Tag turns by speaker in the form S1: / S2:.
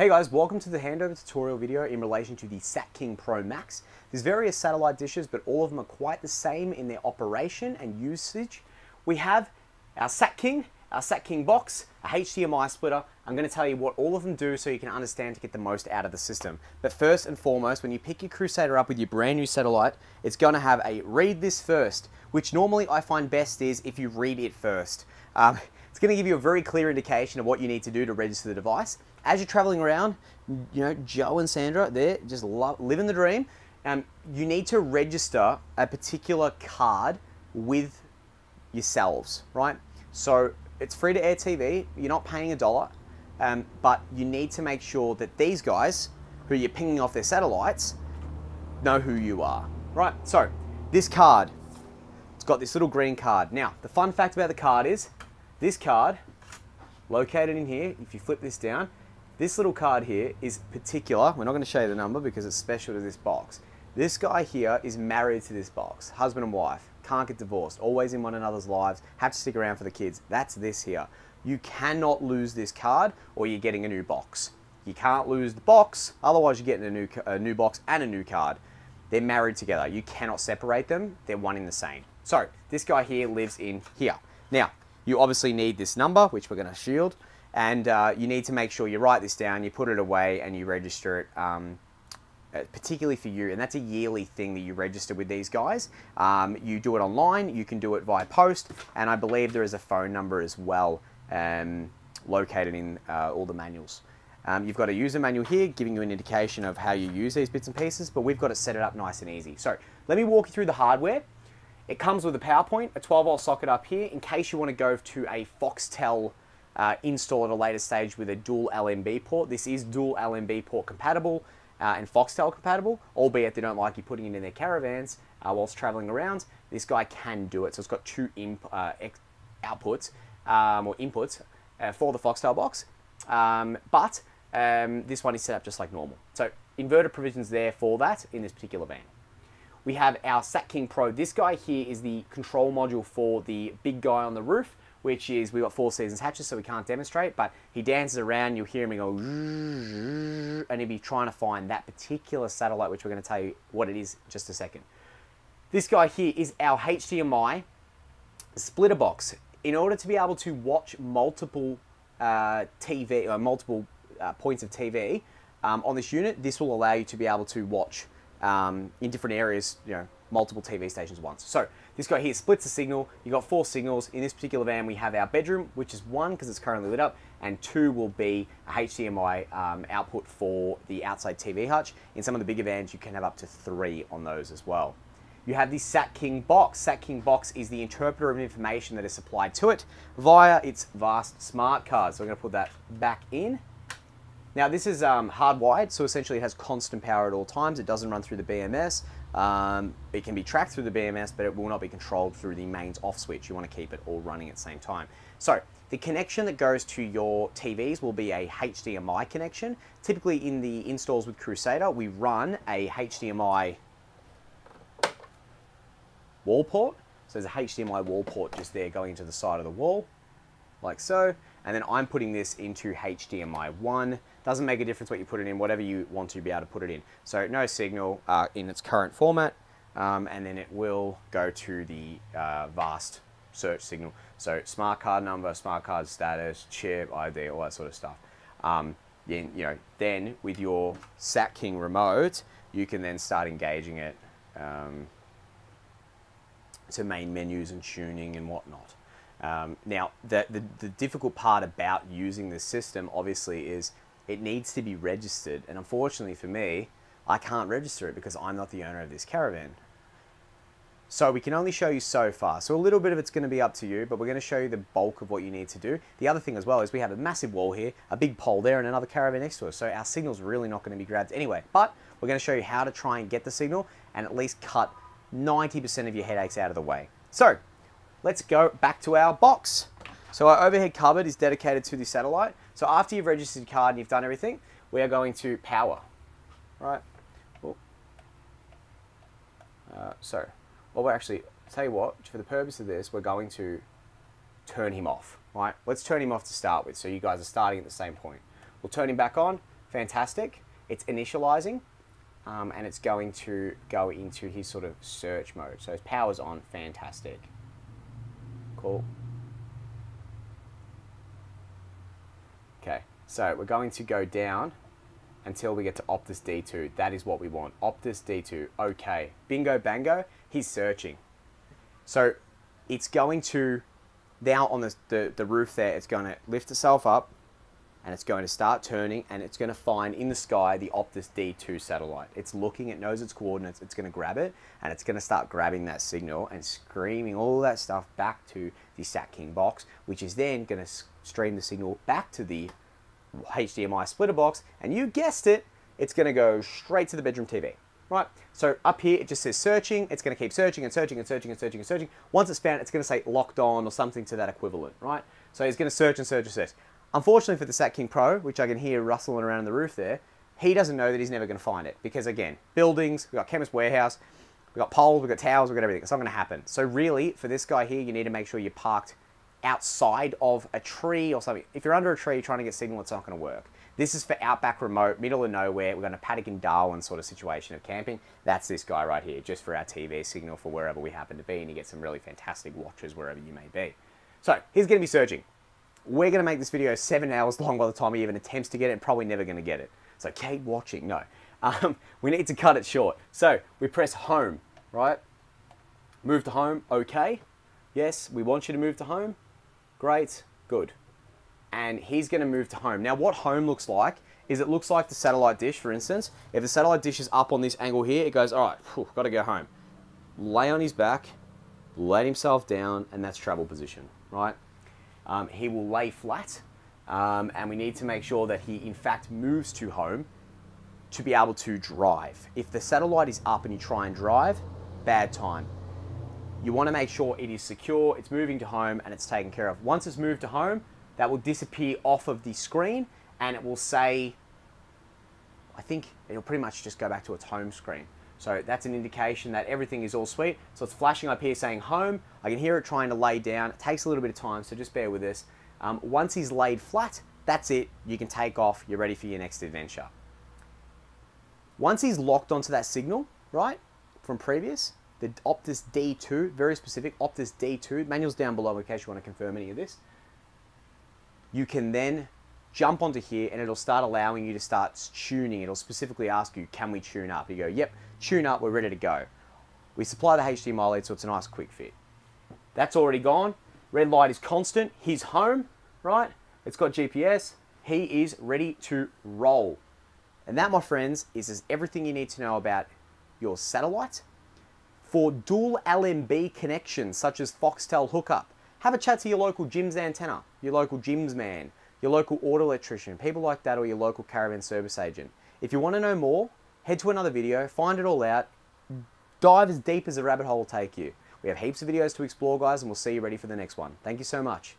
S1: Hey guys, welcome to the handover tutorial video in relation to the SatKing Pro Max. There's various satellite dishes, but all of them are quite the same in their operation and usage. We have our SatKing, our SatKing box, a HDMI splitter. I'm going to tell you what all of them do so you can understand to get the most out of the system. But first and foremost, when you pick your Crusader up with your brand new satellite, it's going to have a read this first, which normally I find best is if you read it first. Um, going to give you a very clear indication of what you need to do to register the device as you're traveling around, you know, Joe and Sandra, they're just living the dream. Um, you need to register a particular card with yourselves, right? So it's free to air TV. You're not paying a dollar, um, but you need to make sure that these guys, who you're pinging off their satellites, know who you are, right? So this card, it's got this little green card. Now, the fun fact about the card is this card, located in here, if you flip this down, this little card here is particular. We're not going to show you the number because it's special to this box. This guy here is married to this box, husband and wife, can't get divorced, always in one another's lives, have to stick around for the kids. That's this here. You cannot lose this card or you're getting a new box. You can't lose the box, otherwise you're getting a new, a new box and a new card. They're married together. You cannot separate them. They're one in the same. So this guy here lives in here. Now, you obviously need this number, which we're going to shield and uh, you need to make sure you write this down, you put it away, and you register it. Um, uh, particularly for you, and that's a yearly thing that you register with these guys. Um, you do it online, you can do it via post, and I believe there is a phone number as well um, located in uh, all the manuals. Um, you've got a user manual here giving you an indication of how you use these bits and pieces, but we've got to set it up nice and easy. So let me walk you through the hardware. It comes with a PowerPoint, a 12 volt socket up here, in case you want to go to a Foxtel uh, install at a later stage with a dual LNB port. This is dual LNB port compatible uh, and Foxtel compatible, albeit they don't like you putting it in their caravans uh, whilst traveling around. This guy can do it. So it's got two uh, outputs um, or inputs uh, for the Foxtel box, um, but um, this one is set up just like normal. So inverter provisions there for that in this particular van. We have our SatKing Pro. This guy here is the control module for the big guy on the roof which is we've got four seasons hatches, so we can't demonstrate, but he dances around, you'll hear him go, and he'll be trying to find that particular satellite, which we're going to tell you what it is in just a second. This guy here is our HDMI splitter box. In order to be able to watch multiple uh, TV, or multiple uh, points of TV um, on this unit, this will allow you to be able to watch um, in different areas, you know, multiple TV stations at once. So this guy here splits the signal. You've got four signals. In this particular van, we have our bedroom, which is one because it's currently lit up, and two will be a HDMI um, output for the outside TV hutch. In some of the bigger vans, you can have up to three on those as well. You have the SatKing box. Sat King box is the interpreter of information that is supplied to it via its VAST smart card. So we're going to put that back in. Now this is um, hardwired, so essentially it has constant power at all times. It doesn't run through the BMS. Um, it can be tracked through the BMS, but it will not be controlled through the mains off switch. You want to keep it all running at the same time. So the connection that goes to your TVs will be a HDMI connection. Typically in the installs with Crusader, we run a HDMI wall port. So there's a HDMI wall port just there going into the side of the wall, like so and then I'm putting this into HDMI 1. Doesn't make a difference what you put it in, whatever you want to be able to put it in. So no signal uh, in its current format, um, and then it will go to the uh, VAST search signal. So smart card number, smart card status, chip, ID, all that sort of stuff. Um, then, you know, then with your Sat King remote, you can then start engaging it um, to main menus and tuning and whatnot. Um, now, the, the, the, difficult part about using this system, obviously, is it needs to be registered. And unfortunately for me, I can't register it because I'm not the owner of this caravan. So we can only show you so far. So a little bit of it's going to be up to you, but we're going to show you the bulk of what you need to do. The other thing as well is we have a massive wall here, a big pole there, and another caravan next to us. So our signal's really not going to be grabbed anyway. But we're going to show you how to try and get the signal and at least cut 90% of your headaches out of the way. So let's go back to our box. So our overhead cupboard is dedicated to the satellite. So after you've registered your card and you've done everything, we are going to power, right? Uh, so, well, we're actually, tell you what, for the purpose of this, we're going to turn him off, right? Let's turn him off to start with, so you guys are starting at the same point. We'll turn him back on, fantastic. It's initializing, um, and it's going to go into his sort of search mode. So his power's on, fantastic. Cool. Okay, so we're going to go down until we get to Optus D2. That is what we want. Optus D2, okay. Bingo bango, he's searching. So it's going to, now on the, the, the roof there, it's going to lift itself up and it's going to start turning and it's going to find in the sky the Optus D2 satellite. It's looking, it knows its coordinates, it's going to grab it and it's going to start grabbing that signal and screaming all that stuff back to the Sat King box, which is then going to stream the signal back to the HDMI splitter box and you guessed it, it's going to go straight to the bedroom TV. Right, so up here it just says searching. It's going to keep searching and searching and searching and searching and searching. Once it's found, it's going to say locked on or something to that equivalent, right? So it's going to search and search and search. Unfortunately for the Sat King Pro, which I can hear rustling around the roof there, he doesn't know that he's never going to find it because again, buildings, we've got Chemist Warehouse, we've got poles, we've got towers, we've got everything. It's not going to happen. So really, for this guy here, you need to make sure you're parked outside of a tree or something. If you're under a tree trying to get signal, it's not going to work. This is for outback remote, middle of nowhere. We're going to paddock in Darwin sort of situation of camping. That's this guy right here, just for our TV signal for wherever we happen to be, and you get some really fantastic watches wherever you may be. So he's going to be searching. We're going to make this video seven hours long by the time he even attempts to get it, and probably never going to get it. So keep watching. No, um, we need to cut it short. So we press home, right? Move to home, okay. Yes, we want you to move to home. Great, good. And he's going to move to home. Now, what home looks like is it looks like the satellite dish, for instance. If the satellite dish is up on this angle here, it goes, all right, whew, got to go home. Lay on his back, let himself down, and that's travel position, right? Um, he will lay flat. Um, and we need to make sure that he in fact moves to home to be able to drive. If the satellite is up and you try and drive, bad time. You want to make sure it is secure, it's moving to home and it's taken care of. Once it's moved to home, that will disappear off of the screen and it will say, I think it'll pretty much just go back to its home screen. So that's an indication that everything is all sweet. So it's flashing up here saying home. I can hear it trying to lay down. It takes a little bit of time, so just bear with this. Um, once he's laid flat, that's it. You can take off. You're ready for your next adventure. Once he's locked onto that signal, right, from previous, the Optus D2, very specific, Optus D2, manual's down below in case you want to confirm any of this. You can then jump onto here and it'll start allowing you to start tuning. It'll specifically ask you, can we tune up? You go, yep, tune up, we're ready to go. We supply the HDMI lead so it's a nice quick fit. That's already gone. Red light is constant. He's home, right? It's got GPS. He is ready to roll. And that, my friends, is, is everything you need to know about your satellite. For dual LNB connections, such as Foxtel hookup, have a chat to your local Jim's antenna, your local Jim's man, your local auto electrician, people like that, or your local caravan service agent. If you want to know more, head to another video, find it all out, dive as deep as the rabbit hole will take you. We have heaps of videos to explore, guys, and we'll see you ready for the next one. Thank you so much.